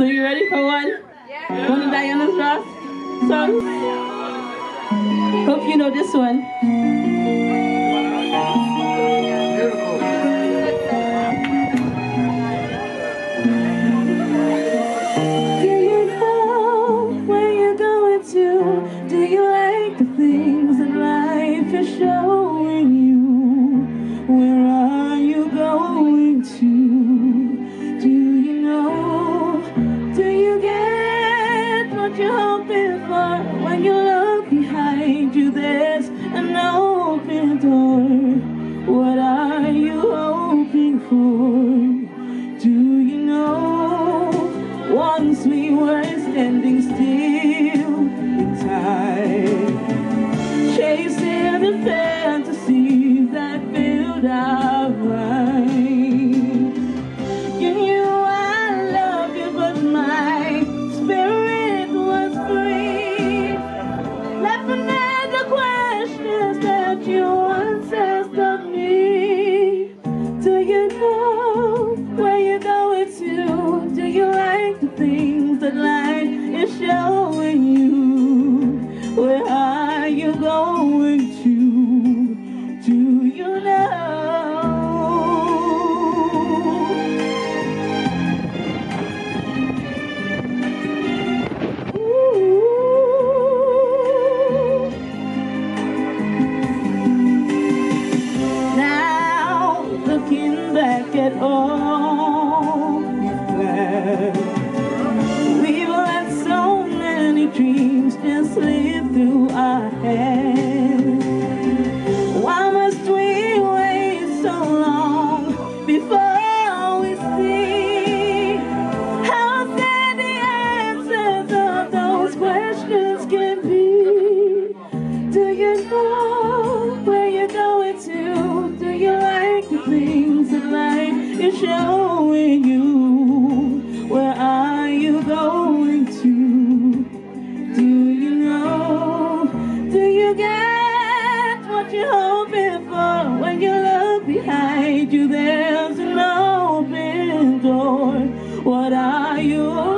So you ready for one? Yeah. One of Diana's Ross songs? Hope you know this one. Do you know where you're going to? Do you like the things that life is showing you? Where I? You knew I loved you, but my spirit was free. The questions that you once asked of me. Do you know? at all glad. We've left so many dreams just It's showing you where are you going to? Do you know? Do you get what you're hoping for? When you look behind you, there's an open door. What are you?